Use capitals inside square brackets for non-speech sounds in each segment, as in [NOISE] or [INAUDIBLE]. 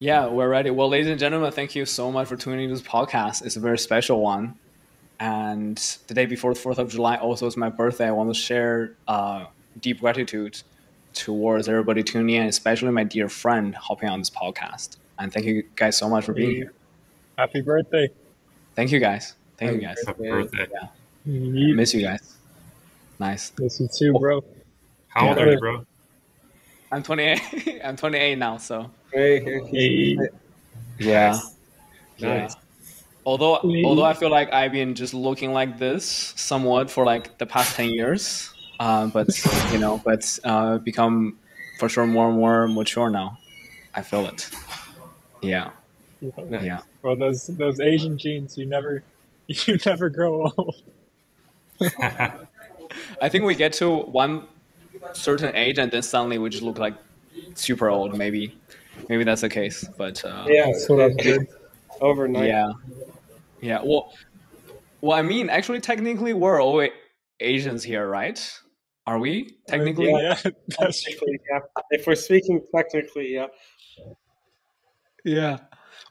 Yeah, we're ready. Well, ladies and gentlemen, thank you so much for tuning into this podcast. It's a very special one. And the day before the 4th of July also is my birthday. I want to share uh, deep gratitude towards everybody tuning in, especially my dear friend hopping on this podcast. And thank you guys so much for being here. Happy birthday. Thank you guys. Thank you guys. Happy birthday. Yeah. Yeet. Miss you guys. Nice. Miss you too, bro. How old Yeah. are you, bro? I'm 28. [LAUGHS] I'm 28 now, so Hey, hey, Hey. yeah. Nice. Yeah. Nice. Although Maybe. although I feel like I've been just looking like this somewhat for like the past ten years, uh, but you know, but uh, become for sure more and more mature now. I feel it. Yeah, Nice. yeah. Well, those those Asian genes, you never [LAUGHS] you never grow old. [LAUGHS] I think we get to one certain age and then suddenly we just look like super old. Maybe, maybe that's the case. But uh, Yeah, That's what overnight. yeah, yeah. Well, well, I mean, actually, technically, we're all Asians here, right? Are we technically? yeah, [LAUGHS] that's true. Technically, yeah. If we're speaking technically, yeah. Yeah.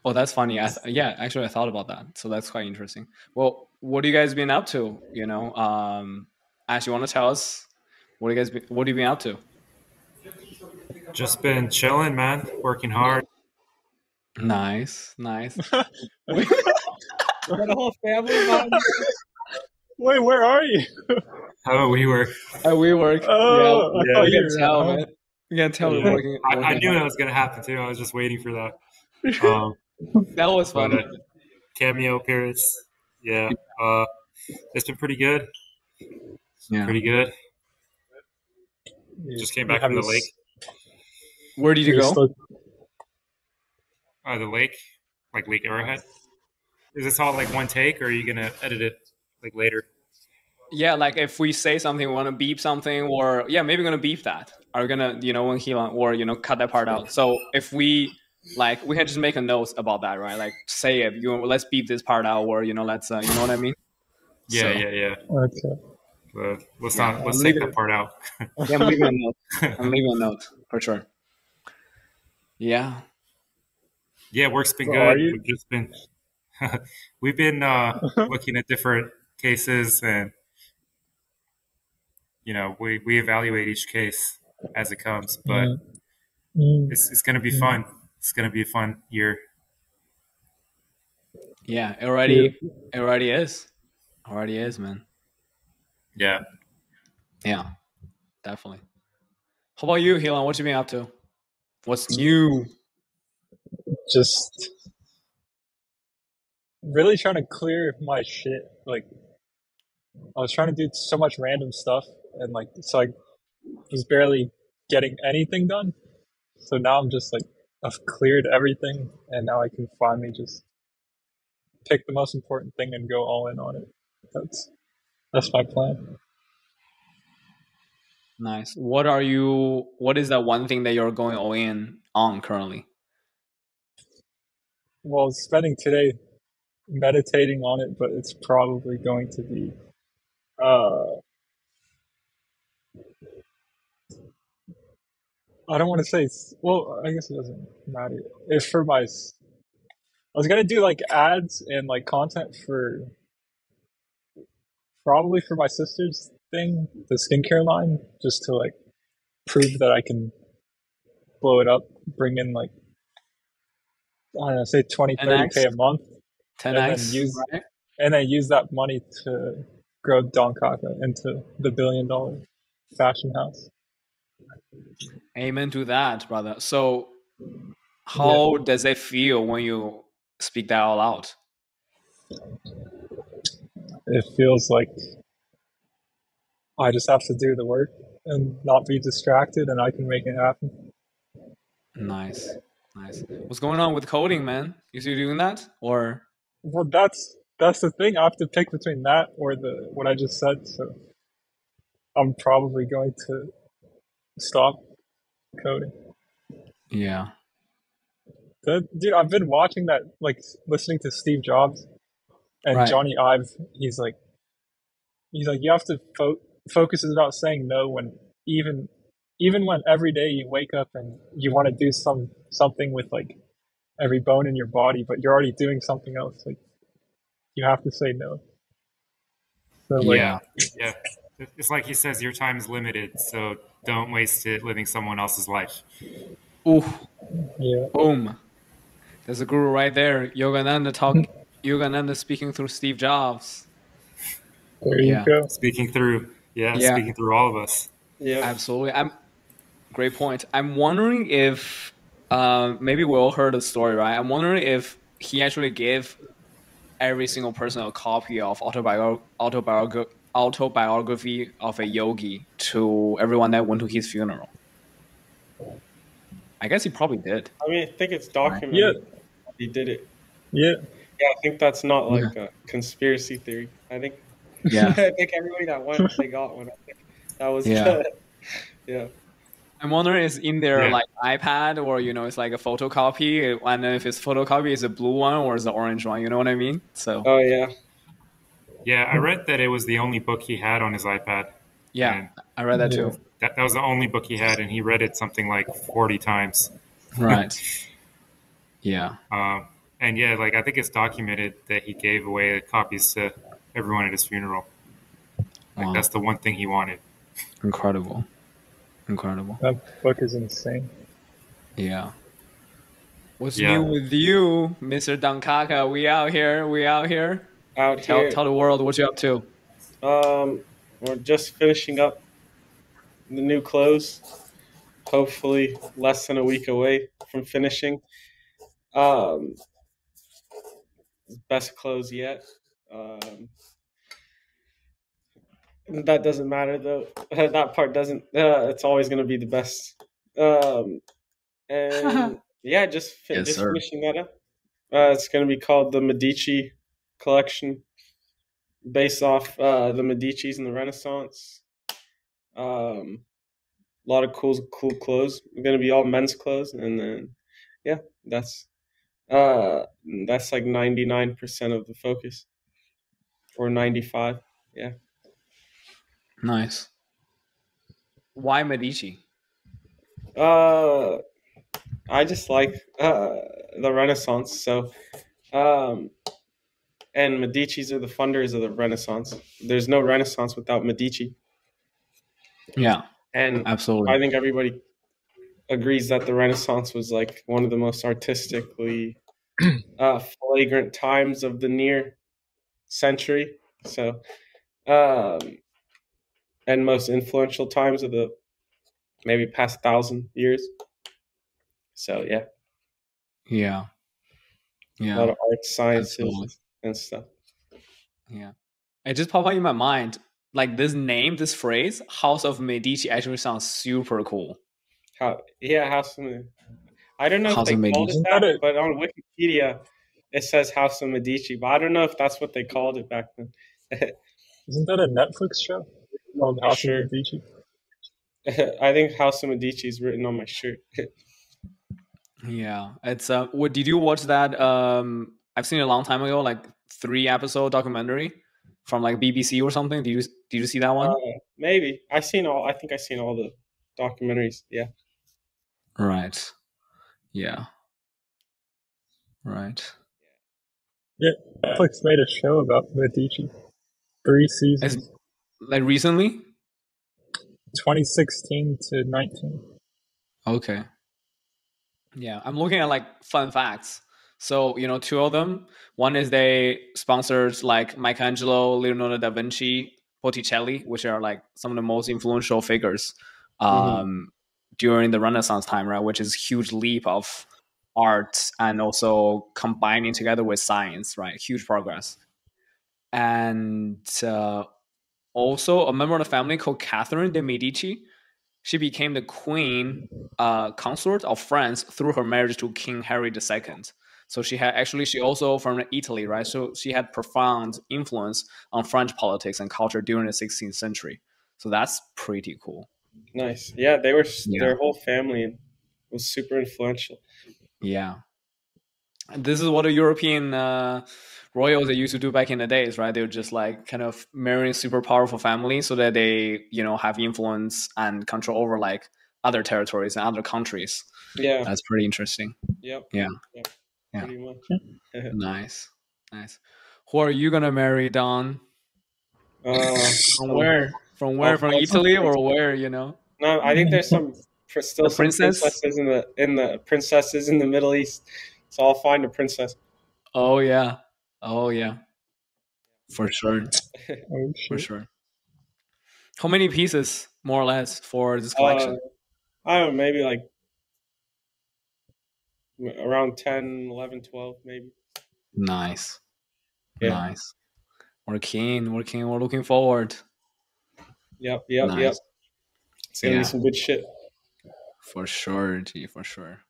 Oh, that's funny. I th- yeah, actually, I thought about that. So that's quite interesting. Well, what have you guys been up to? You know, um, Ash, you want to tell us what you guys be, what have you been up to? Just been chilling, man. Working hard. Nice, nice. [LAUGHS] We're the whole family. Wait, where are you? How about we work? Uh, we work. Oh, yeah, yeah, thought you can were tell, at man. We can tell we're Yeah. working. I, I knew hard. that was gonna happen too. I was just waiting for that. Um, [LAUGHS] that was but, funny. uh, cameo appearance. Yeah. Uh, it's been pretty good. Yeah. Pretty good. You- Just came back from the lake. Where did you you're go? still- Uh, the lake, like Lake Arrowhead. Is this all like one take, or are you gonna edit it like later? Yeah, like if we say something, we want to beep something, or yeah, maybe we're gonna beep that. Are we gonna, you know, when he or you know, cut that part out? So if we like, we can just make a note about that, right? Like say it, you know, let's beep this part out, or you know, let's, uh, you know what I mean? Yeah, So- yeah, yeah. Okay. But let's Yeah, not. Let's leave take it- that part out. [LAUGHS] Yeah, I'm leaving a note. [LAUGHS] I'm leaving a note for sure. Yeah, Yeah, work's been So good. We've just been [LAUGHS] we've been uh, looking at different cases, and you know, we we evaluate each case as it comes. But Mm. Mm. it's it's gonna be fun. It's gonna be a fun year. yeah, it already, it already is, already is, man. Yeah. Yeah, definitely. How about you, Helan? What you been up to? What's new? Just really trying to clear my shit. Like, I was trying to do so much random stuff, and like, so I was barely getting anything done. So now I'm just like, I've cleared everything, and now I can finally just pick the most important thing and go all in on it. That's that's my plan. Nice. What are you? What is that one thing that you're going all in on currently? Well, spending today meditating on it, but it's probably going to be uh I don't want to say well, I guess it doesn't matter. It's for my I was to do like ads and like content for probably for my sister's thing, the skincare line, just to like prove that I can blow it up, bring in like I don't know, say 20, 30 10x? k a month, Ten And X, then use- right? and then use that money to grow Don Kaka into the billion dollar fashion house. Amen to that, brother. So, how does it feel when you speak that all out? It feels like I just have to do the work and not be distracted, and I can make it happen. Nice, nice. What's going on with coding, man? Is You doing that, or Well, that's that's the thing. I have to pick between that or the what I just said. So I'm probably going to stop coding. yeah, The, dude, I've been watching that, like listening to Steve Jobs and Right. Jony Ive. He's like, he's like, you have to fo- focus is about saying no when even even when every day you wake up and you want to do some something with like every bone in your body, but you're already doing something else. Like you have to say no. So like, yeah. Yeah. It's like he says, your time is limited, so don't waste it living someone else's life. Ooh, yeah, boom. There's a guru right there. Yogananda talk. [LAUGHS] Yogananda speaking through Steve Jobs. there you Yeah. go. Speaking through, yeah, Yeah. speaking through all of us. Yeah. Absolutely. I'm great point. I'm wondering if um, maybe we all heard the story, right? I'm wondering if he actually gave every single person a copy of autobiog- autobiog- autobiography of a yogi to everyone that went to his funeral. I guess he probably did. I mean, I think it's documented. Yeah. He did it. Yeah, Yeah, I think that's not like a conspiracy theory. I think Yeah. [LAUGHS] I think everybody that went, they got one. I think that was Yeah. [LAUGHS] yeah. I'm wondering is in their Yeah. like iPad or you know it's like a photocopy and then if it's photocopy is a blue one or is the orange one, you know what I mean? So Oh yeah. Yeah, I read that it was the only book he had on his iPad. yeah, I read that too. that, that was the only book he had, and he read it something like 40 times. Right. [LAUGHS] Yeah. Um, and yeah, like I think it's documented that he gave away copies to everyone at his funeral. Like Wow. that's the one thing he wanted. Incredible. Incredible. that book is insane. Yeah. What's Yeah. new with you, Mr. Dankaka? We out here. We out here. Out Tell, here, tell the world what you up to. um, we're just finishing up the new clothes. Hopefully, less than a week away from finishing. Um, best clothes yet. Um, that doesn't matter though. [LAUGHS] that part doesn't. Uh, it's always going to be the best. Um, and [LAUGHS] yeah, just fi- Yes, just finishing that up. Uh, it's going to be called the Medici collection, based off uh, the Medici's and the Renaissance. Um, a lot of cool, cool clothes. Going to be all men's clothes, and then yeah, that's uh, that's like ninety nine percent of the focus, or ninety five. Yeah. Nice. Why Medici? Uh, I just like uh, the Renaissance. So, um, and Medici's are the funders of the Renaissance. There's no Renaissance without Medici. Yeah, And absolutely. I think everybody agrees that the Renaissance was like one of the most artistically uh, flagrant times of the near century. So, um, and most influential times of the maybe past thousand years. So yeah, Yeah. yeah. a lot of art, sciences, Absolutely. and stuff. Yeah. It just popped up in my mind. Like this name, this phrase, House of Medici actually sounds super cool. How? Yeah, House of. I don't know House if they called it that, but on Wikipedia it says House of Medici. But I don't know if that's what they called it back then. [LAUGHS] Isn't that a Netflix show called House Sure. of Medici? [LAUGHS] I think House of Medici is written on my shirt. [LAUGHS] Yeah. It's uh what did you watch that um I've seen it a long time ago, like three episode documentary from like BBC or something. Did you did you see that one? Uh, maybe I've seen all. I think I've seen all the documentaries. Yeah. right. Yeah. Right. Yeah, Netflix made a show about Medici. Three seasons, Like recently? 2016 to 19. Okay. Yeah, I'm looking at like fun facts. So, you know, two of them. One is they sponsored like Michelangelo, Leonardo da Vinci, Botticelli, which are like some of the most influential figures um, during the Renaissance time, right? Which is huge leap of art and also combining together with science, right? Huge progress. And uh, also a member of the family called Catherine de Medici. She became the queen uh, consort of France through her marriage to King Harry II. So she had actually she also from Italy, right? So she had profound influence on French politics and culture during the 16th century. So that's pretty cool. Nice. Yeah, they were. Yeah. Their whole family was super influential. Yeah. And this is what the European uh, royals they used to do back in the days, right? They were just like kind of marrying super powerful families so that they, you know, have influence and control over like other territories and other countries. Yeah. That's pretty interesting. Yep. Yeah. Yep. Yeah. pretty much. [LAUGHS] Nice, nice. Who are you gonna marry, Don? Uh, From where? From where? Oh, From from Italy or where? You know? no, I think there's some pr- still The some princess? princesses in the in the princesses in the Middle East. So I'll find a princess. Oh yeah, oh yeah, for sure, [LAUGHS] Oh, for sure. How many pieces, more or less, for this Uh, collection? I don't know, maybe like around 10, 11, 12, maybe. nice, yeah. nice. We're keen. We're keen. We're looking forward. Yep, yep, Nice. yep. It's gonna Yeah. be some good shit. For sure, G, for sure.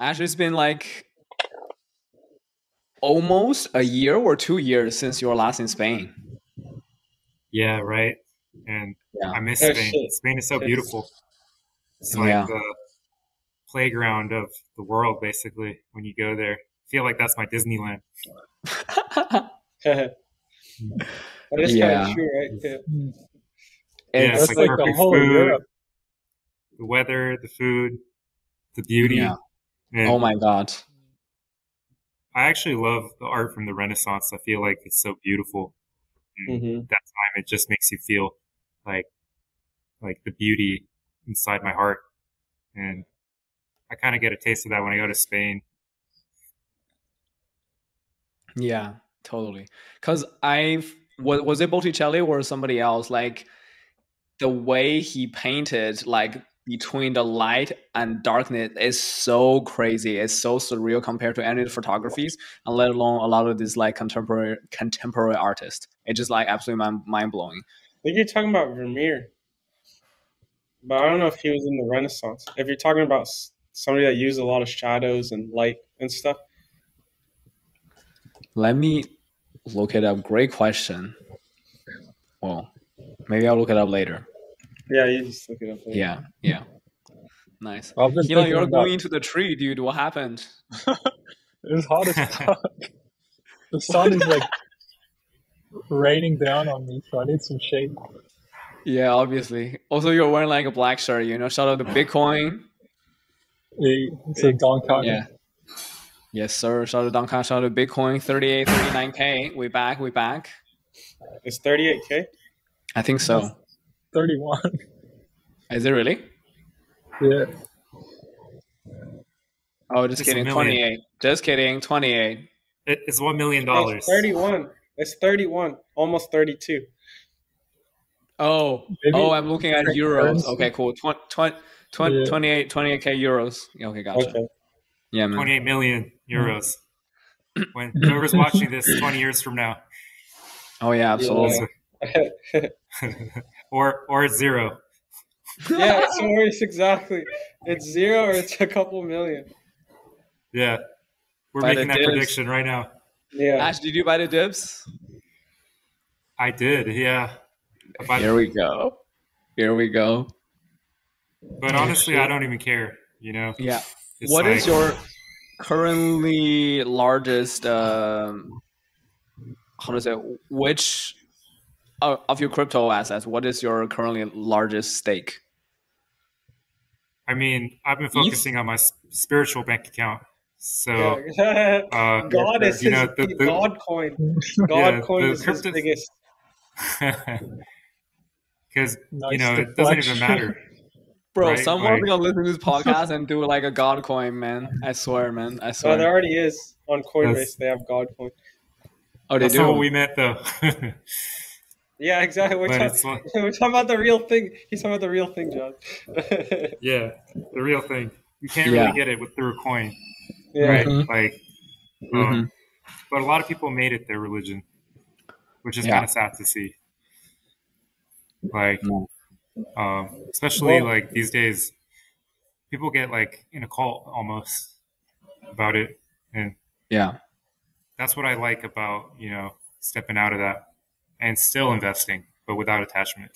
Actually, it's been like almost a year or two years since you were last in Spain. Yeah, right. And Yeah. I miss Oh, Spain. shit. Spain is so Yes. beautiful. It's like Yeah. the playground of the world, basically. When you go there, I feel like that's my Disneyland. [LAUGHS] that is Yeah. kind of true, right? Yeah. Yeah, It's it's That's like like the whole food. Europe. The weather, the food, the beauty. Yeah. Oh my god. I actually love the art from the Renaissance. I feel like it's so beautiful. And hmm that time, it just makes you feel like like the beauty inside my heart. And I kind of get a taste of that when I go to Spain. Yeah, totally. Because I was was it Botticelli or somebody else? Like the way he painted, like between the light and darkness, is so crazy. It's so surreal compared to any of the photographies, and let alone a lot of these like contemporary contemporary artists. It's just like absolutely mind mind blowing. I think you're talking about Vermeer, but I don't know if he was in the Renaissance. If you're talking about somebody that used a lot of shadows and light and stuff, Let me look it up. Great question. Well, maybe I'll look it up later. Yeah, you just look it up. later. Yeah, yeah. Nice. I've been Hila, thinking you're going into the tree, dude. What happened? [LAUGHS] It's hot as fuck. [LAUGHS] the sun is like raining down on me, so I need some shade. Yeah, obviously. Also, you're wearing like a black shirt, you know. Shout out to Bitcoin. Hey, It's a Don Cotton. Yeah. Yes, sir. Shout out to Duncan. Shout out to Bitcoin. 38, 39K. We back. We back. It's 38k. I think so. 31. [LAUGHS] Is it really? yeah. Oh, just It's kidding. 28. Just kidding. 28. It's $1 million. it's 31. It's 31, almost 32. Oh, Maybe oh, I'm looking at euros. Okay, cool. 20, 20, 20, Yeah. 28, 28K euros. Yeah, Okay, gotcha. Okay. Yeah, man. Twenty-eight million hmm. euros. When whoever's watching this twenty years from now, Oh, yeah, absolutely. yeah, [LAUGHS] [LAUGHS] or or [LAUGHS] it's zero. it's always exactly. It's zero or it's a couple million. Yeah, we're By making that dibs. prediction right now. Yeah. Ash, did you buy the dips? I did, yeah. But, Here we go. Here we go. but honestly, I don't even care. You know, Yeah. It's What is like- your currently largest um how to say which of your crypto assets what is your currently largest stake I mean, I've been focusing on my spiritual bank account. So, Yeah. [LAUGHS] uh, God is you his know, the- the- God coin. [LAUGHS] God Yeah, coin the is his biggest. [LAUGHS] because Nice you know it doesn't even matter. bro Right, someone's like- gonna listen to this podcast and do like a god coin man i swear man i Well, swear there already is on Coinbase. That's- They have God coin. oh they That's do not what we meant, though. Yeah, exactly. We're, but talk- like, [LAUGHS] we're talking about the real thing. He's talking about the real thing, John. [LAUGHS] yeah, the real thing. You can't Yeah. really get it with through a coin, yeah. right? Mhm. Like, um, but a lot of people made it their religion, which is Yeah. kind of sad to see. Like, No. um, especially Well- like these days, people get like in a cult almost about it, and yeah that's what I like about you know stepping out of that and still investing, but without attachment.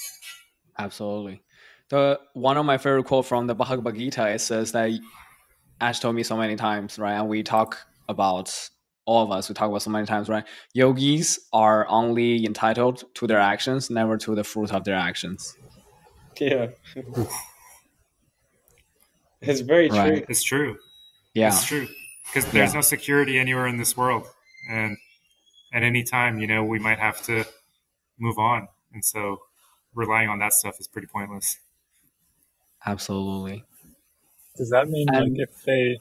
Absolutely. The one of my favorite quote from the Bhagavad Gita it says that Ash told me so many times, right? And we talk about all of us. We talk about so many times, right? Yogis are only entitled to their actions, never to the fruit of their actions. Yeah. [LAUGHS] It's very true. Right. It's true. Yeah, It's true. because there's Yeah. no security anywhere in this world, and at any time, you know, we might have to move on, and so relying on that stuff is pretty pointless. Absolutely. Does that mean And- like if they,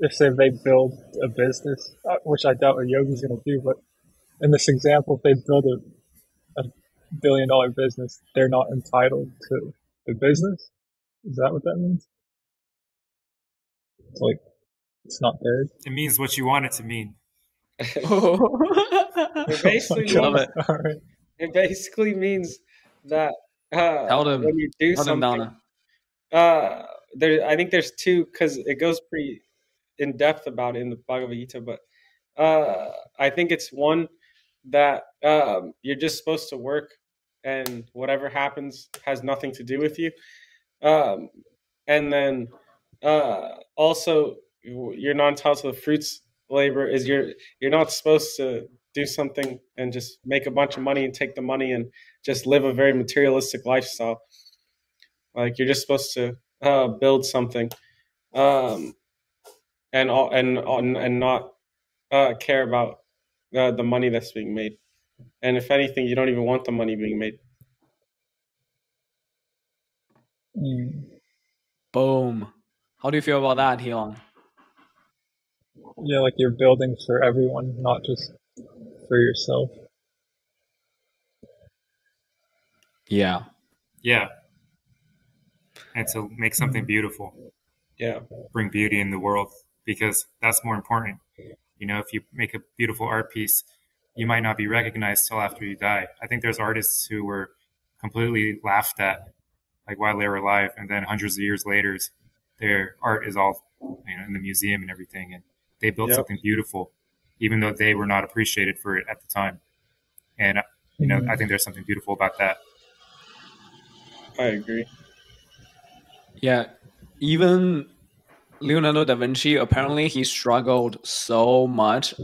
if say they build a business, uh, which I doubt a yogi's going to do, but in this example, if they build a, a billion dollar business, they're not entitled to the business. Is that what that means? It's like it's not theirs. It means what you want it to mean. [LAUGHS] It basically [LAUGHS] Love it. All right. It basically means that uh, Tell them. when you do something, uh, there I think there's two because it goes pretty in depth about it in the Bhagavad Gita, but uh, I think it's one that um, you're just supposed to work and whatever happens has nothing to do with you. Um, and then uh, also you're not entitled to the fruits labor is you're you're not supposed to do something and just make a bunch of money and take the money and just live a very materialistic lifestyle. Like you're just supposed to uh, build something, um, and all and and and not uh, care about uh, the money that's being made. And if anything, you don't even want the money being made. Boom. How do you feel about that, Heelong? Yeah, like you're building for everyone, not just for yourself. Yeah. Yeah, and to make something beautiful. Yeah, bring beauty in the world because that's more important. You know, if you make a beautiful art piece, you might not be recognized till after you die. I think there's artists who were completely laughed at, like while they were alive, and then hundreds of years later, their art is all you know in the museum and everything, and they built Yep. something beautiful, even though they were not appreciated for it at the time. And uh, you know, I think there's something beautiful about that. I agree. Yeah. Even Leonardo da Vinci, apparently he struggled so much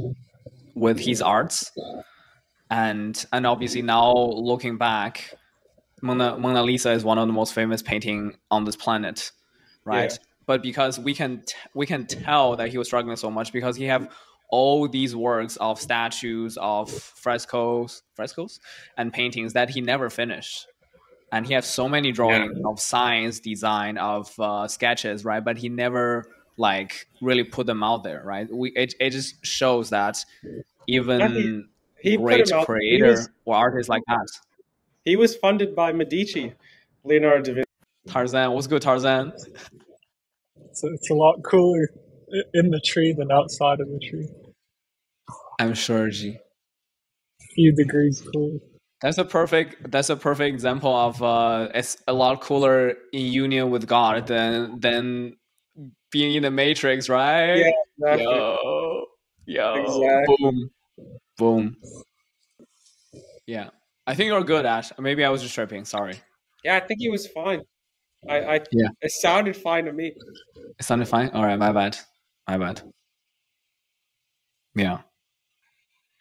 with his arts. And and obviously now looking back, Mona, Mona Lisa is one of the most famous painting on this planet, right? Yeah. But because we can t- we can tell that he was struggling so much because he have all these works of statues, of frescoes, frescoes, and paintings that he never finished. And he has so many drawings of science, design, of uh, sketches, right? But he never like really put them out there, right? We it, it just shows that even Yeah, he- He great him he creator was- or artists like that. He was funded by Medici, Leonardo da Vinci. Tarzan, what's good, Tarzan? It's a, it's a lot cooler i- in the tree than outside of the tree. I'm sure, G. few degrees cooler. That's a perfect. That's a perfect example of uh, it's a lot cooler in union with God than than being in the Matrix, right? Yeah, exactly. Yo, yo, Exactly. boom, boom. Yeah, I think you're good, Ash. Maybe I was just tripping. Sorry. Yeah, I think he was fine. I, I Yeah. it sounded fine to me. It sounded fine. All right, my bad. My bad. Yeah.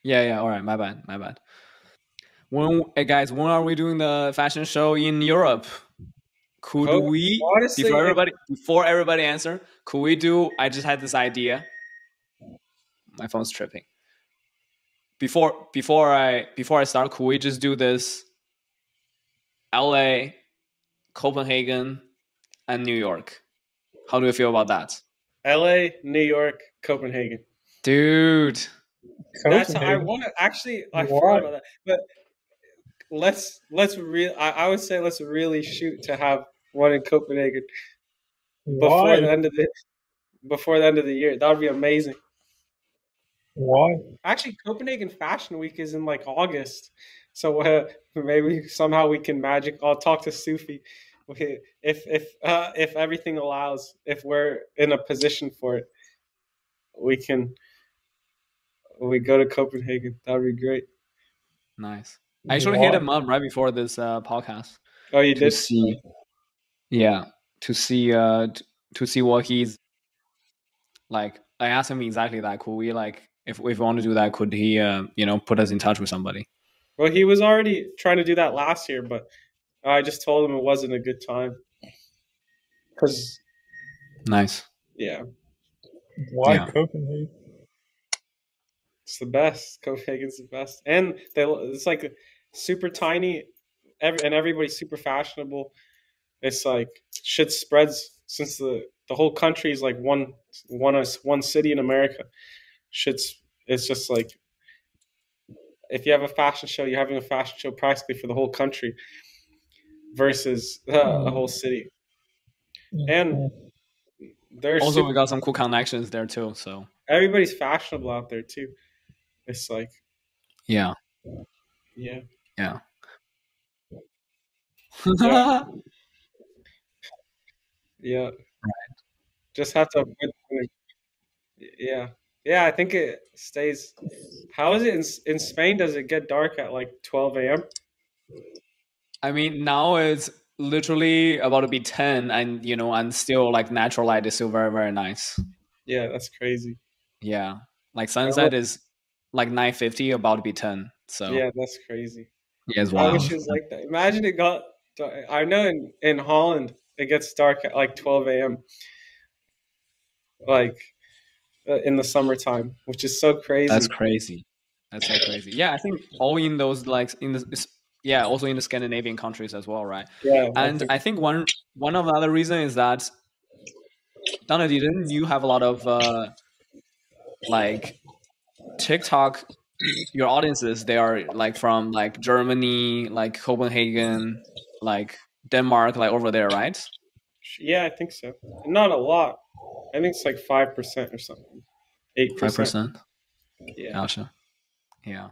Yeah, yeah. All right, my bad. My bad. When, hey guys, when are we doing the fashion show in Europe? Could Oh, we? honestly, before everybody, before everybody answer, could we do? I just had this idea. My phone's tripping. Before, before I, before I start, could we just do this? L.A., Copenhagen, and New York. How do you feel about that? L.A., New York, Copenhagen. Dude, That's I want to actually. I Why? forgot about that, but let's let's real. I, I would say let's really shoot to have one in Copenhagen before Why? the end of the before the end of the year. That would be amazing. Why? Actually, Copenhagen Fashion Week is in like August, so uh, maybe somehow we can magic. I'll talk to Sufi. We- If if uh, if everything allows, if we're in a position for it, we can. We go to Copenhagen. That would be great. nice. I actually hit him up right before this uh, podcast Oh, you to did? see, yeah, to see, uh, t- to see what he's like. I asked him exactly that. Could we like, if if we want to do that, could he, uh, you know, put us in touch with somebody? Well, he was already trying to do that last year, but I just told him it wasn't a good time. Because Nice. yeah, Why Yeah. Copenhagen? It's the best. Copenhagen's the best, and they it's like super tiny, ev- and everybody's super fashionable. It's like shit spreads since the the whole country is like one one one city in America. Shit's it's just like if you have a fashion show, you're having a fashion show practically for the whole country versus [LAUGHS] uh, a whole city. And there's Also, super- we got some cool connections there too. So everybody's fashionable out there too. It's like yeah, yeah. yeah. [LAUGHS] Yeah. Yeah. Just have to. Yeah. Yeah, I think it stays. How is it in, in Spain? Does it get dark at like 12 a.m.? I mean, now it's literally about to be ten, and you know, and still like natural light is still very very nice. Yeah, that's crazy. Yeah, like sunset is like nine fifty, about to be ten. So Yeah, that's crazy. yeah, it's I wild. wish it was like that. Imagine it got. I know in, in Holland it gets dark at like 12 a.m. Like uh, in the summertime, which is so crazy. That's crazy. That's so crazy. Yeah, I think all in those like in the yeah, also in the Scandinavian countries as well, right? yeah, And I think one one of the other reason is that Donna, didn't you have a lot of uh like TikTok your audiences they are like from like Germany, like Copenhagen, like Denmark, like over there, right? yeah, I think so. Not a lot. I think it's like five percent or something. Eight Five percent. percent. Yeah. Gotcha. Yeah.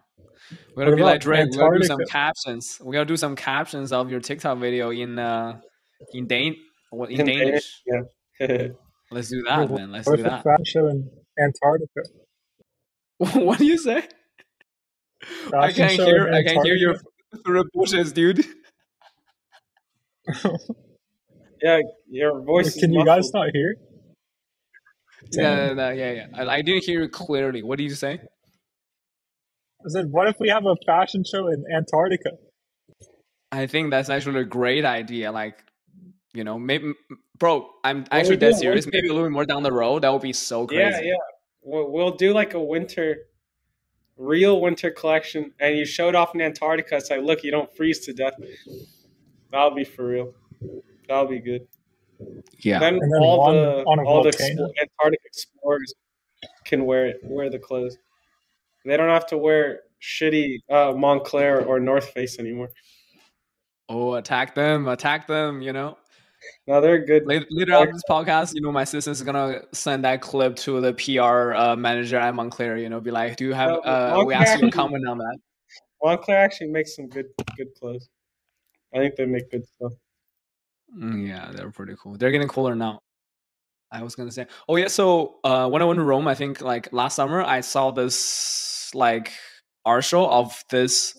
We're gonna be like Drake. We gotta do some captions. We're gonna do some captions of your TikTok video in uh in Dan in, In Danish. Yeah. Let's do [LAUGHS] that, man. Let's What do that. fashion show in Antarctica? [LAUGHS] what do you say? I can't hear. I can't hear your Antarctica? [LAUGHS] through the bushes, dude. yeah, your voice. Can you guys not hear? Yeah, yeah, yeah, yeah. I, I didn't hear you clearly. What did you say? I said, what if we have a fashion show in Antarctica? I think that's actually a great idea. Like, you know, maybe, bro. I'm we actually dead serious. Maybe a little bit more down the road. That would be so crazy. Yeah, yeah. We'll, we'll do like a winter, real winter collection, and you showed off in Antarctica. It's like, look, you don't freeze to death. That'll be for real. That'll be good. Yeah. Then, then all on- the on all the volcano. Antarctic explorers can wear it, wear the clothes. They don't have to wear shitty uh, Moncler or North Face anymore. Oh, attack them! Attack them! You know. No, they're good. Later, later after this podcast, you know, my sister's gonna send that clip to the PR uh, manager at Moncler. You know, be like, "Do you have? Uh, Uh, we asked you to comment on that." [LAUGHS] Moncler actually makes some good good clothes. I think they make good stuff. Mm, yeah, they're pretty cool. They're getting cooler now. I was gonna say, oh yeah. So uh, when I went to Rome, I think like last summer, I saw this like art show of this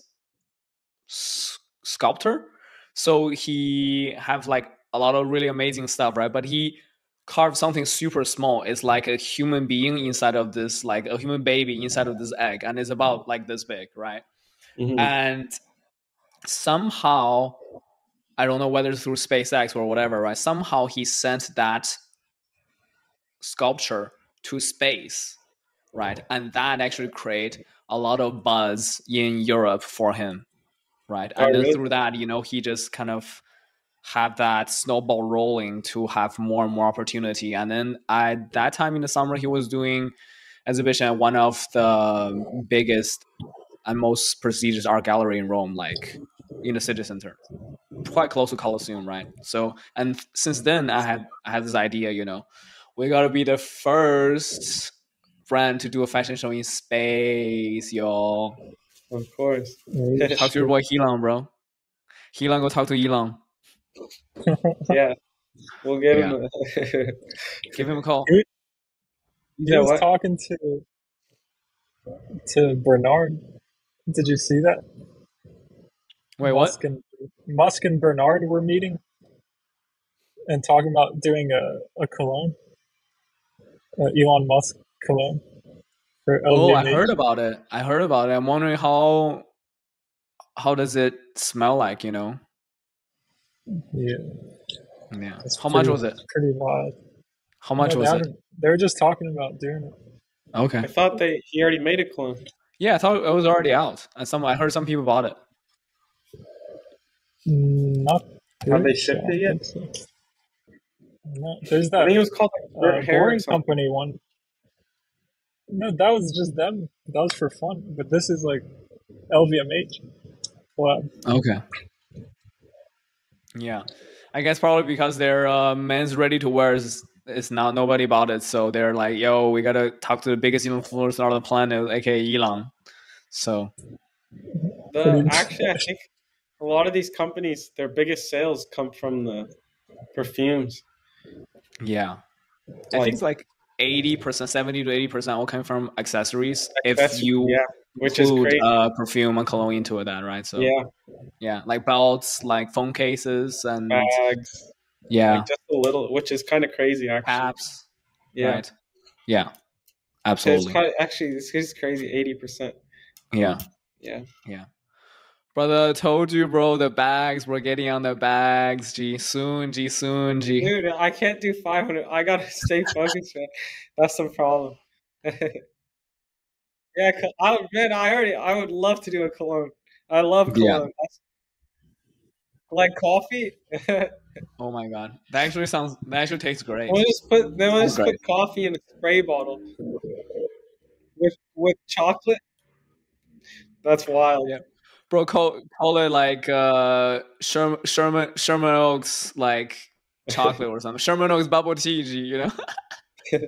s- sculptor. So he have like a lot of really amazing stuff, right? But he carved something super small. It's like a human being inside of this, like a human baby inside of this egg, and it's about like this big, right? Mhm. and somehow i don't know whether through spacex or whatever right somehow he sent that sculpture to space right? Mm-hmm. And that actually create a lot of buzz in europe for him right? Oh, and then through that you know he just kind of had that snowball rolling to have more and more opportunity. And then at that time in the summer he was doing exhibition at one of the biggest and most prestigious art gallery in Rome, like in the city center, quite close to Colosseum, right? So, and since then, I had I had this idea, you know, we gotta be the first brand to do a fashion show in space, y'all. Of course. Talk to your boy Helan, bro. Helan, go talk to Elon. [LAUGHS] Yeah. We'll get Yeah. him. [LAUGHS] Give him a call. He Yeah, was what? talking to to Bernard. Did you see that? Wait, what? Musk and, Musk and Bernard were meeting and talking about doing a, a cologne, uh, Elon Musk cologne. For Oh, I heard about it. I heard about it. I'm wondering how how does it smell like? You know? Yeah, Yeah. it's How much was it? Pretty wild. How much No, was they it? They were just talking about doing it. Okay. I thought they he already made a clone. Yeah, I thought it was already out, and some I heard some people bought it. Mm, Not Have they shipped I it yet? Think so. No, there's I that think it was called like uh, Hair boring company one. No, that was just them. That was for fun. But this is like LVMH. Wow. Okay. Yeah, I guess probably because their uh, men's ready to wear is, is not nobody bought it, so they're like, "Yo, we gotta talk to the biggest influencer on the planet, aka Elon." So The, actually, I think a lot of these companies, their biggest sales come from the perfumes. Yeah, I think it's like eighty percent, seventy to eighty percent all come from accessories. If you yeah, which include crazy. uh, perfume and cologne into it, then right? So yeah, yeah, like belts, like phone cases, and bags, yeah, like just a little, which is kind of crazy actually. caps. yeah, Right. Yeah. So it's Absolutely. kind of, actually this is crazy. Eighty percent. Yeah. Yeah. Yeah, Brother, I told you, bro, the bags, we're getting on the bags. G soon, G soon, G. dude, I can't do five hundred. I gotta stay focused, man. That's the problem. [LAUGHS] yeah, I man, I already, I would love to do a cologne. I love cologne. That's, like coffee. [LAUGHS] Oh my god. That actually sounds that actually tastes great. We'll just put then we'll just put coffee in a spray bottle with with chocolate. That's wild. Yeah. Bro, call call it like uh Sherman Sherman Sherman Oaks like chocolate or something. Sherman Oaks bubble tea, you know? [LAUGHS]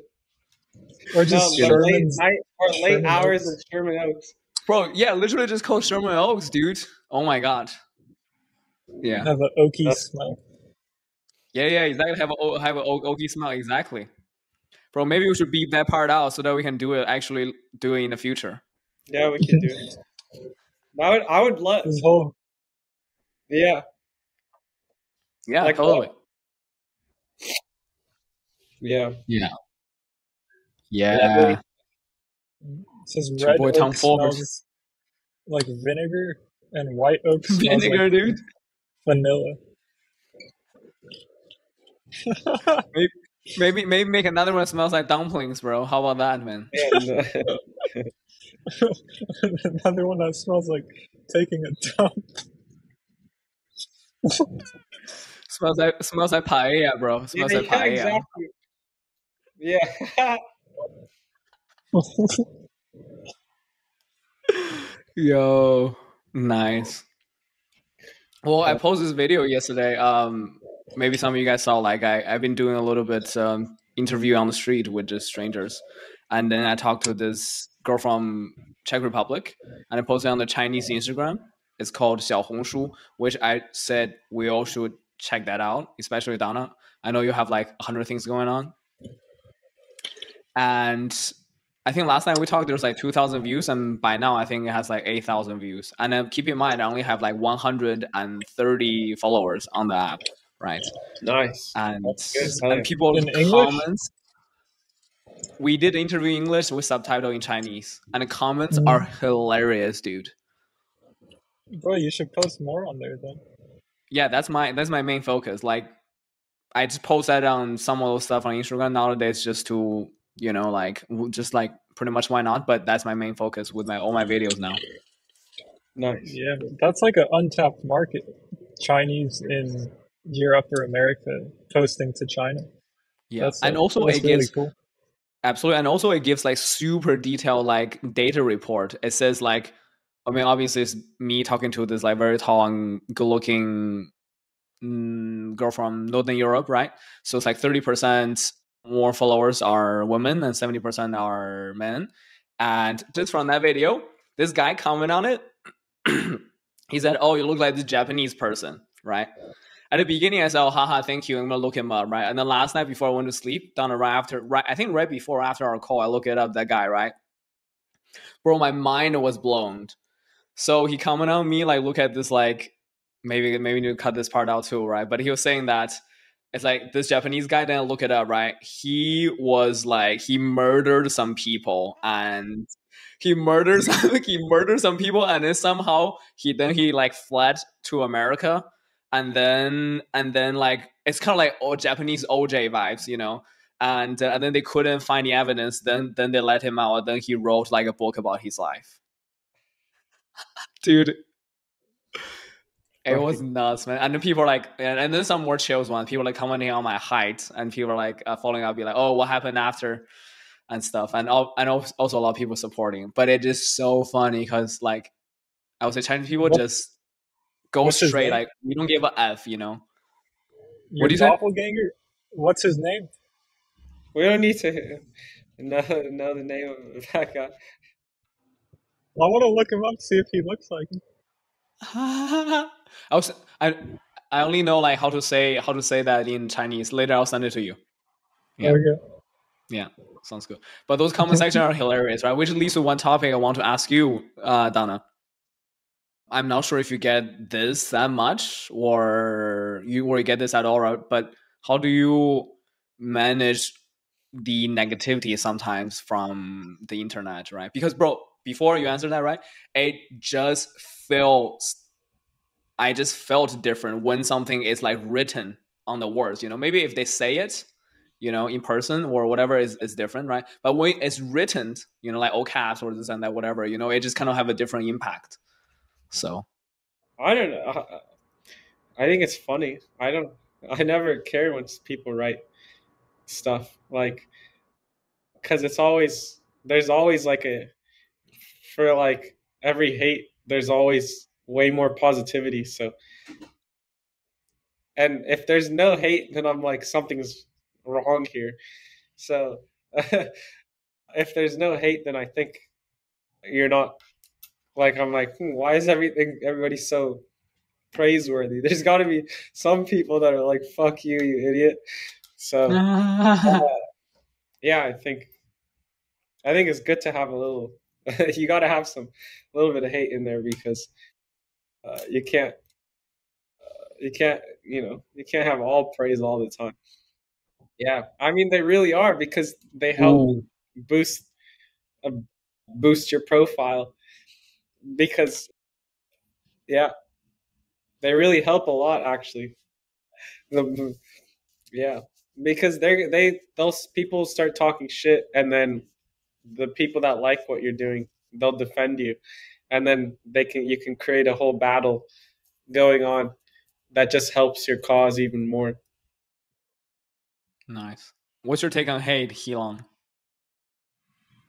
Or just but late night or late Sherman hours Oaks. of Sherman Oaks. Bro, yeah, literally just call Sherman Oaks, dude. Oh my god. Yeah. Have an oaky That's- smell. Yeah, yeah, exactly. Have a o- have a o- oaky smell, exactly. Bro, maybe we should beep that part out so that we can do it actually do it in the future. Yeah, we can do it. [LAUGHS] I would I would love This whole yeah. Yeah, Like totally. Yeah. Yeah. Yeah, Yeah. says your red boy oak Tom smells like vinegar, and white oak [LAUGHS] smells Vinegar, like dude. vanilla. [LAUGHS] Maybe maybe make another one that smells like dumplings, bro. How about that, man? And, uh, [LAUGHS] [LAUGHS] Another one that smells like taking a dump. [LAUGHS] Smells like smells like paella, bro. Smells yeah, like paella. exactly. Yeah. [LAUGHS] Yo, nice. Well, I posted this video yesterday. Um, maybe some of you guys saw. Like, I I've been doing a little bit um interview on the street with just strangers, and then I talked to this girl from Czech Republic, and I posted on the Chinese Instagram. It's called Xiaohongshu, which I said we all should check that out, especially Donna. I know you have like a hundred things going on, and I think last time we talked, there was like 2,000 views, and by now I think it has like 8,000 views. And then keep in mind, I only have like 130 followers on the app, right? Nice. And, That's good. Hell and people In English? Comments. We did interview English with subtitle in Chinese, and the comments Mm. are hilarious, dude. Bro, you should post more on there then. Yeah, that's my that's my main focus. Like, I just post that on some of those stuff on Instagram nowadays, just to you know, like, just like pretty much why not? But that's my main focus with my all my videos now. Nice. Yeah, that's like an untapped market. Chinese in Europe or America posting to China. Yeah, That's, and uh, also that's it really gives cool. Absolutely, and also it gives like super detailed like data report. It says like, I mean, obviously it's me talking to this like very tall and good looking mm, girl from Northern Europe, right? So it's like thirty percent more followers are women and seventy percent are men. And just from that video, this guy comment on it. [CLEARS THROAT] he said, "Oh, you look like this Japanese person, right?" At the beginning, I said, "Oh, haha, thank you. I'm gonna look him up, right?" And then last night before I went to sleep, done right after, right? I think right before after our call, I look it up. That guy, right? Bro, my mind was blown. So he commented on me like, "Look at this, like maybe maybe need to cut this part out too, right?" But he was saying that it's like this Japanese guy. Then I look it up, right? He was like he murdered some people and he murdered some, [LAUGHS] he murdered some people and then somehow he then he like fled to America and then and then like it's kind of like old Japanese OJ vibes, you know. and, uh, and then they couldn't find the evidence. Then then they let him out. Then he wrote like a book about his life. Dude, it was nuts, man. And then people are like, and, and then some more chills one. People like commenting on my height, and people are like uh, following up, be like, "Oh, what happened after?" and stuff. And all, and also a lot of people supporting. But it is so funny because like I would say Chinese people What- just go what's straight. Like we don't give a f, you know. Your do you say? What's his name? We don't need to know, know the name of that guy. I want to look him up, see if he looks like him. [LAUGHS] I was I I only know like how to say how to say that in Chinese. Later I'll send it to you. Yeah. Okay. Sounds good. But those comment sections are hilarious, right? Which leads to one topic I want to ask you, uh, Donna. I'm not sure if you get this that much or you or you get this at all, but how do you manage the negativity sometimes from the internet, right? Because bro, before you answer that, right? It just feels I just felt different when something is like written on the words, you know. Maybe if they say it, you know, in person or whatever is, is different, right? But when it's written, you know, like all caps or this and that, whatever, you know, it just kind of have a different impact. So I don't know. I- think it's funny. I don't. I never care when people write stuff like because it's always there's always like a for like every hate there's always way more positivity. So and if there's no hate, then I'm like something's wrong here. So [LAUGHS] if there's no hate, then I think you're not like I'm like, hmm, why is everything everybody so praiseworthy? [LAUGHS] There's got to be some people that are like, "Fuck you, you idiot." So [LAUGHS] yeah, I think I think it's good to have a little. [LAUGHS] you got to have some a little bit of hate in there because uh, you can't uh, you can't you know you can't have all praise all the time. Yeah, I mean they really are because they help boost uh, boost your profile because yeah they really help a lot actually the, yeah because they they those people start talking shit and then the people that like what you're doing they'll defend you and then they can you can create a whole battle going on that just helps your cause even more nice. What's your take on hate, Heelong?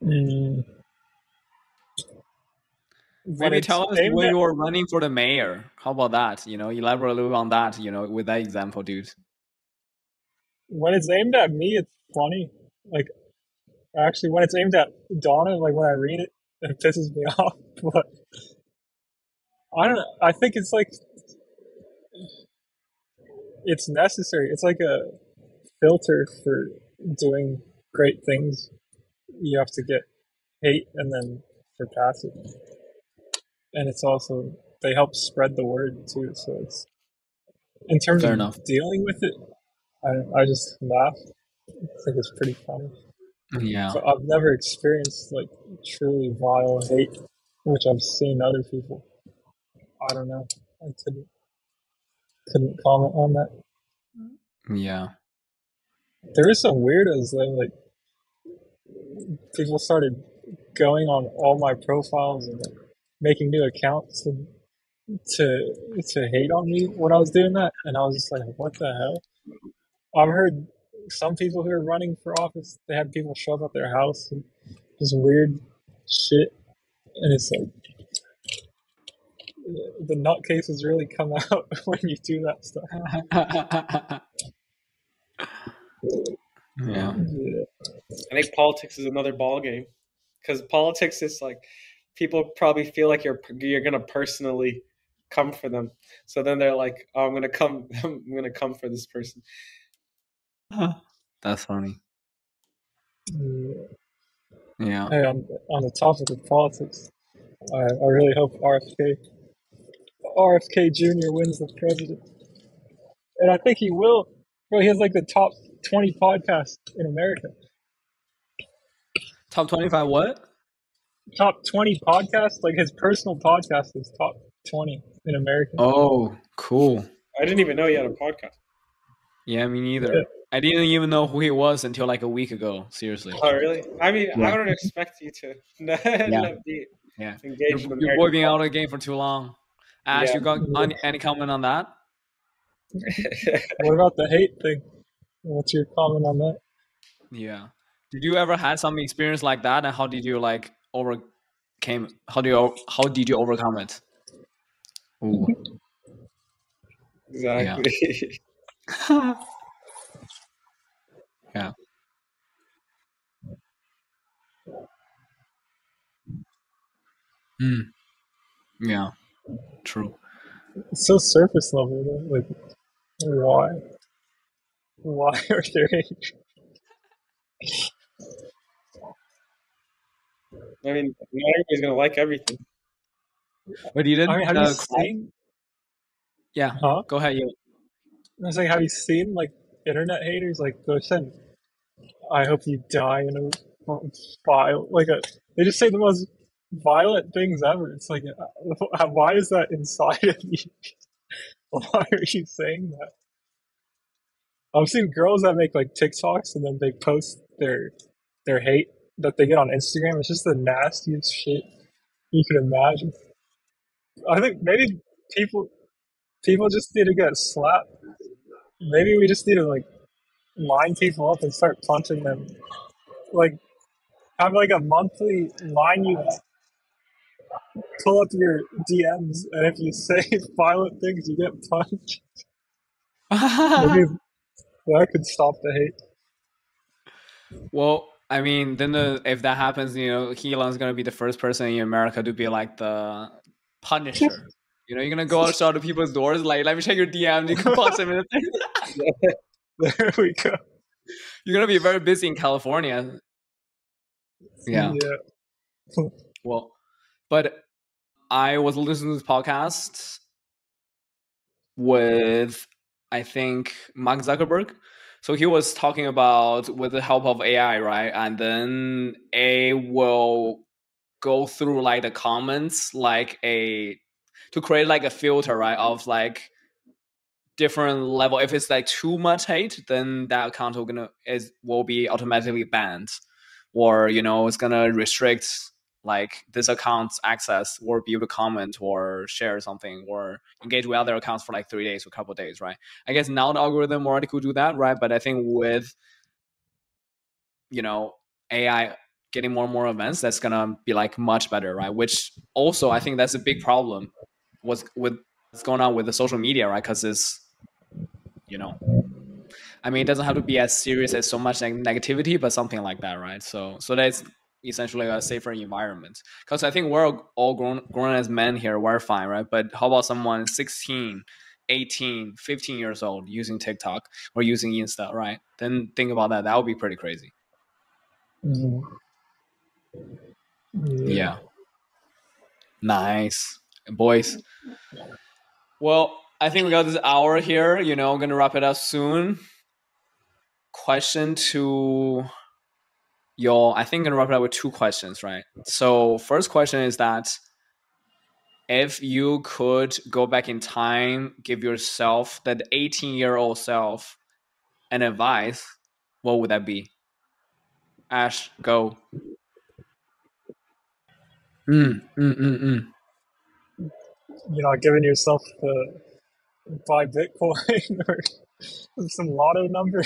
Mm. When Maybe tell us when you were running for the mayor. How about that? You know, elaborate a little bit on that. You know, with that example, dude. when it's aimed at me, it's funny. Like, actually, when it's aimed at Donna, like when I read it, it pisses me [LAUGHS] off. But I don't know. I think it's like it's necessary. It's like a filter for doing great things. You have to get hate and then surpass it. And it's also they help spread the word too. So it's in terms Fair of enough. dealing with it. I I just laugh. I think it's pretty funny. Yeah. But I've never experienced like truly vile hate, which I've seen other people. I don't know. I couldn't couldn't comment on that. Yeah. There is some weirdos though, like people started going on all my profiles and like, making new accounts and to to hate on me when I was doing that, and I was just like, what the hell? I've heard some people who are running for office, they had people show up at their house and just weird shit, and it's like the nutcases really come [LAUGHS] out when you do that stuff. yeah. Yeah. I think politics is another ball game because politics is like people probably feel like you're you're gonna personally come for them. So then they're like, "Oh, I'm gonna come. [LAUGHS] I'm gonna come for this person." That's funny. Yeah. Yeah. Hey, on, on the topic of politics, I, I really hope RFK RFK Jr. wins the president, and I think he will. Bro, he has like the top twenty podcasts in America. Top twenty-five. What? Top twenty podcast. like his personal podcast is top twenty in America. Oh, cool. I didn't even know he had a podcast. Yeah, me neither. I didn't even know who he was until like a week ago. Seriously. Oh, really? I mean, Yeah. I don't expect you to [LAUGHS] not be Yeah. engaged in Your, the your boy being out of the game for too long. Ash, Yeah. you got any, any comment on that? [LAUGHS] What about the hate thing? What's your comment on that? Yeah. Did you ever had some experience like that, and how did you like overcame? How do you how did you overcome it? Ooh. exactly. yeah. [LAUGHS] Hmm. Yeah. True. It's so surface level, though. Like, why? Why [LAUGHS] are there hate? I mean, not everybody's gonna like everything. But you didn't. I mean, have uh, you cry? seen? Yeah. Huh? Go ahead. You. I was like, have you seen like internet haters? Like, go send. I hope you die in a file. Like a, they just say the most violent things ever. It's like, uh, [LAUGHS] why is that inside of you? [LAUGHS] why are you saying that? I've seen girls that make like TikToks and then they post their their hate that they get on Instagram. It's just the nastiest shit you could imagine. I think maybe people people just need to get slapped. Maybe we just need to like line people up and start punching them. Like have like a monthly line you. Pull up your DMs and if you [LAUGHS] say violent things you get punched. [LAUGHS] Maybe that could stop the hate. well, I mean, then the, if that happens, you know, Heelon's gonna be the first person in America to be like the Punisher. You know, you're gonna go outside to people's doors, like, let me check your DM. You can in the thing. [LAUGHS] There we go. You're gonna be very busy in California. Yeah. Yeah. Well, but I was listening to this podcast with I think Mark Zuckerberg. So he was talking about with the help of AI, right? And then A will go through like the comments like a to create like a filter, right? Of like different level. If it's like too much hate, then that account will gonna is will be automatically banned. Or, you know, it's gonna restrict like this account's access or be able to comment or share something or engage with other accounts for like three days or a couple days, right? I guess now the algorithm already could do that, right? But I think with you know AI getting more and more events, that's gonna be like much better, right? Which also I think that's a big problem. What's with what's going on with the social media, right? Because it's you know, I mean, it doesn't have to be as serious as so much like negativity, but something like that, right? So so that's essentially a safer environment. Because I think we're all grown grown as men here, we're fine, right? But how about someone 16, 18, 15 years old using TikTok or using Insta, right? Then think about that. That would be pretty crazy. Mhm. Yeah. Nice. Boys. Well, I think we got this hour here. You know, I'm going to wrap it up soon. Question to your, I think I'm going to wrap it up with two questions, right? So, first question is that if you could go back in time, give yourself, that 18 year old self, an advice, what would that be? Ash, go. Mm, mm, mm, mm. You know, giving yourself the buy Bitcoin [LAUGHS] or some lotto number.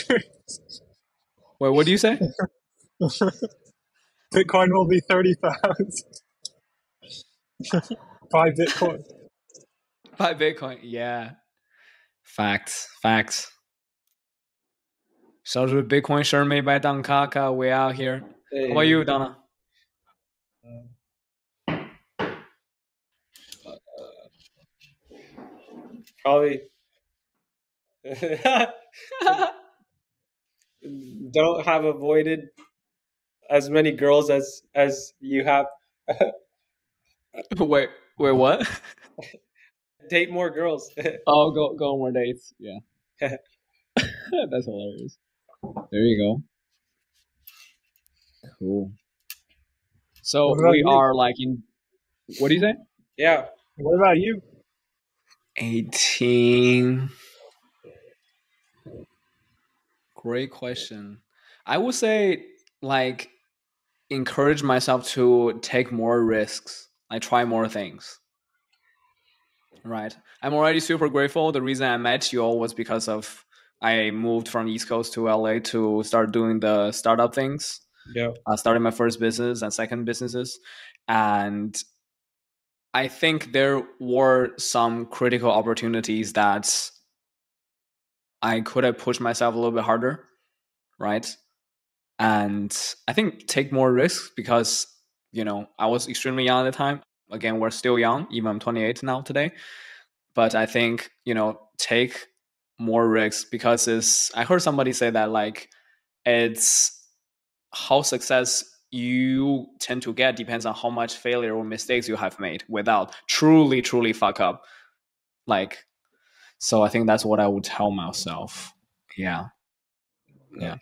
Wait, what do you say? [LAUGHS] [LAUGHS] Bitcoin will be thirty thousand. buy Bitcoin. Buy Bitcoin. Yeah. Facts. Facts. Shout out to the Bitcoin shirt made by Don Kaka. We out here. How about you, Donna? Probably. [LAUGHS] Don't have avoided as many girls as as you have. wait, wait, what? [LAUGHS] Date more girls. [LAUGHS] Oh, go go on more dates. Yeah. [LAUGHS] That's hilarious. There you go. Cool. So we you? are like in. What do you say? yeah. What about you? 18 Great question. I would say like encourage myself to take more risks, I try more things. Right. I'm already super grateful. The reason I met you all was because of I moved from East Coast to LA to start doing the startup things. Yeah. Uh, started my first business and second businesses. And I think there were some critical opportunities that I could have pushed myself a little bit harder, right? And I think take more risks because, you know, I was extremely young at the time. Again, we're still young, even I'm 28 now today. But I think, you know, take more risks because it's, I heard somebody say that like it's how success you tend to get depends on how much failure or mistakes you have made without truly, truly fuck up. Like, so I think that's what I would tell myself. Yeah. Yeah.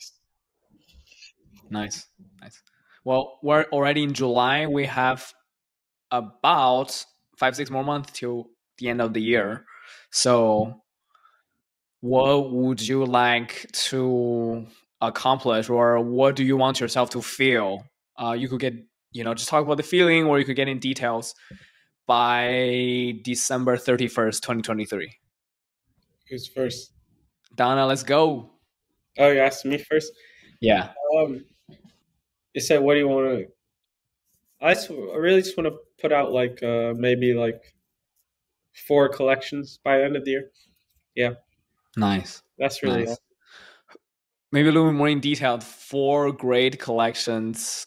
Nice. Nice. Well, we're already in July. We have about five, six more months till the end of the year. So, what would you like to accomplish, or what do you want yourself to feel? Uh, you could get, you know, just talk about the feeling, or you could get in details by December 31st, 2023. Who's first? Donna, let's go. Oh, you asked me first. Yeah. Um, you said, what do you want to? I, just, I really just want to put out like uh, maybe like four collections by the end of the year. Yeah, Nice. that's really Nice. Maybe a little bit more in detail. Four great collections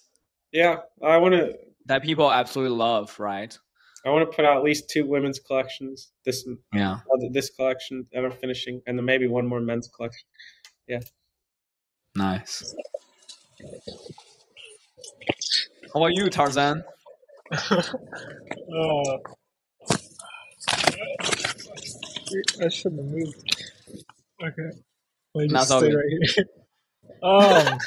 yeah. I want to that people absolutely love, right? I want to put out at least two women's collections. This Yeah. this collection that I'm finishing, and then maybe one more men's collection. Yeah. Nice. How about you, Tarzan? Uh, [LAUGHS] I shouldn't have moved. Okay. Let me just stay good. right here. [LAUGHS] Um,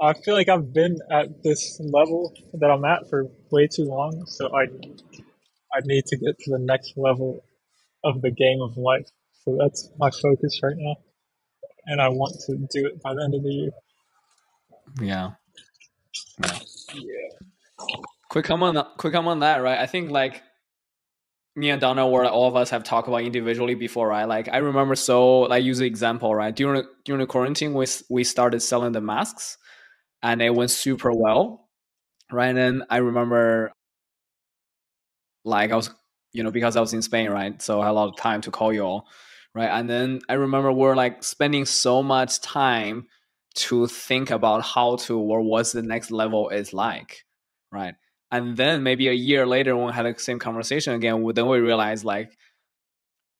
I feel like I've been at this level that I'm at for way too long, so I I need to get to the next level of the game of life. So that's my focus right now, and I want to do it by the end of the year. Yeah. yeah. Yeah. Quick comment. on- Quick comment on that, right? I think like me and Donna, where all of us have talked about individually before, right? Like I remember so like use the example, right? During during the quarantine, we we started selling the masks, and it went super well, right? And then I remember, like I was, you know, because I was in Spain, right? So I had a lot of time to call you all, right? And then I remember we're like spending so much time to think about how to or what's the next level is like, right? And then maybe a year later, when we had the same conversation again, then we realized like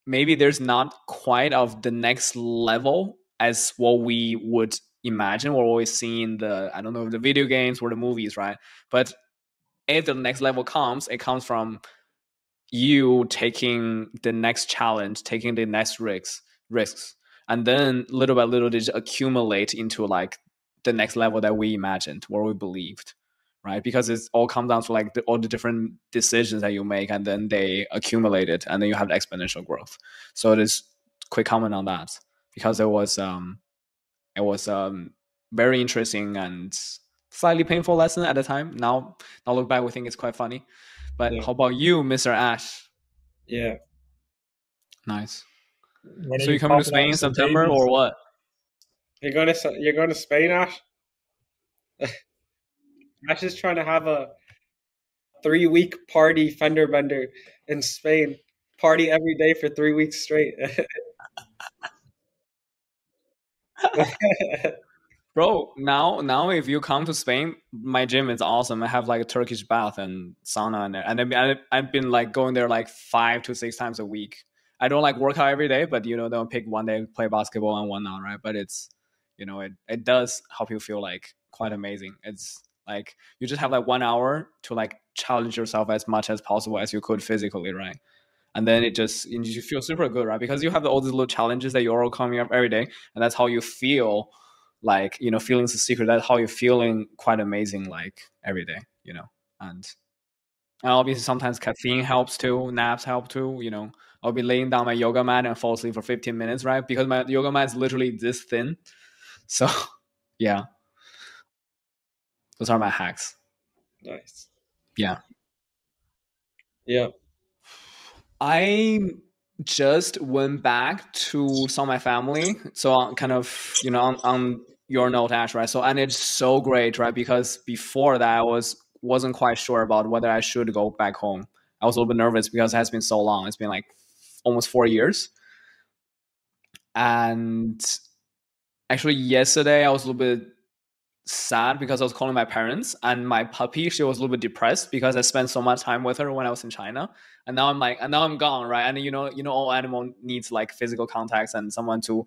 maybe there's not quite of the next level as what we would imagine or what we see in the I don't know the video games or the movies, right? But if the next level comes, it comes from you taking the next challenge, taking the next risks, risks, and then little by little they just accumulate into like the next level that we imagined or we believed, right? Because it's all comes down to like the, all the different decisions that you make, and then they accumulate it, and then you have the exponential growth. So it is quick comment on that because it was um it was um very interesting and slightly painful lesson at the time. Now now look back, we think it's quite funny. But Yeah. how about you, Mr. Ash? Yeah. Nice. When So you coming to Spain in September or what? You're going to you're going to Spain, Ash. [LAUGHS] Ash is trying to have a three week party fender bender in Spain. Party every day for three weeks straight. [LAUGHS] Bro, now now if you come to Spain, my gym is awesome. I have like a Turkish bath and sauna in there, and I've been, I've been like going there like five to six times a week. I don't like work out every day, but you know, don't pick one day play basketball and one not, right? But it's you know, it it does help you feel like quite amazing. It's like you just have like one hour to like challenge yourself as much as possible as you could physically, right? And then it just you feel super good, right? Because you have all these little challenges that you're all coming up every day, and that's how you feel like you know feelings a secret that's how you're feeling quite amazing like every day you know and And obviously, sometimes caffeine helps too. Naps help too. You know, I'll be laying down my yoga mat and fall asleep for 15 minutes, right? Because my yoga mat is literally this thin. [LAUGHS] So, yeah, those are my hacks. Nice. Yeah. Yeah. I just went back to some of my family. So I'm kind of, you know, on, on your note, Ash, right? So and it's so great, right? Because before that I was wasn't quite sure about whether I should go back home. I was a little bit nervous because it has been so long. It's been like almost four years. And actually yesterday I was a little bit sad because I was calling my parents and my puppy, she was a little bit depressed because I spent so much time with her when I was in China. And now I'm like, and now I'm gone, right? And you know, you know, all animal needs like physical contacts and someone to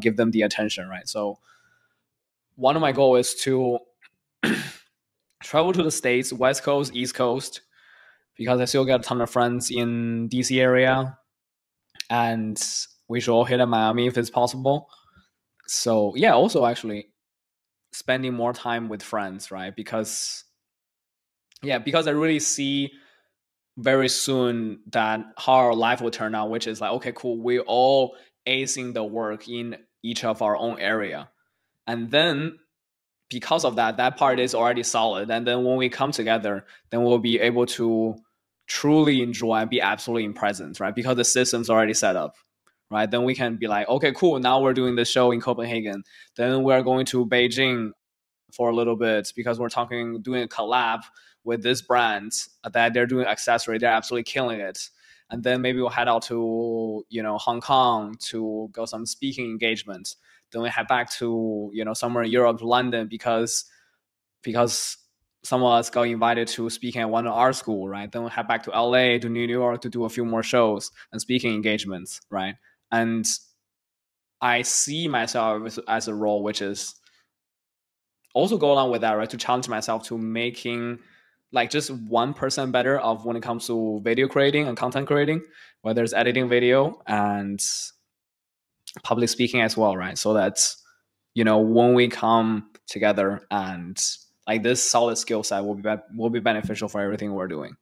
give them the attention, right? So one of my goals is to [CLEARS THROAT] travel to the States, West Coast, East Coast, because I still got a ton of friends in DC area. And we should all hit up Miami if it's possible. So yeah, also actually spending more time with friends, right? Because yeah, because I really see very soon that how our life will turn out, which is like, okay, cool, we all acing the work in each of our own area. And then because of that, that part is already solid. And then when we come together, then we'll be able to truly enjoy and be absolutely in presence, right? Because the system's already set up right? Then we can be like, okay, cool. Now we're doing the show in Copenhagen. Then we're going to Beijing for a little bit because we're talking, doing a collab with this brand that they're doing accessory. They're absolutely killing it. And then maybe we'll head out to, you know, Hong Kong to go some speaking engagements. Then we head back to, you know, somewhere in Europe, London, because because some of us got invited to speak at one of our school, right? Then we head back to LA to New York to do a few more shows and speaking engagements, right? and I see myself as, a role which is also go along with that, right? To challenge myself to making like just one percent better of when it comes to video creating and content creating, whether it's editing video and public speaking as well, right? So that you know when we come together and like this solid skill set will be will be beneficial for everything we're doing.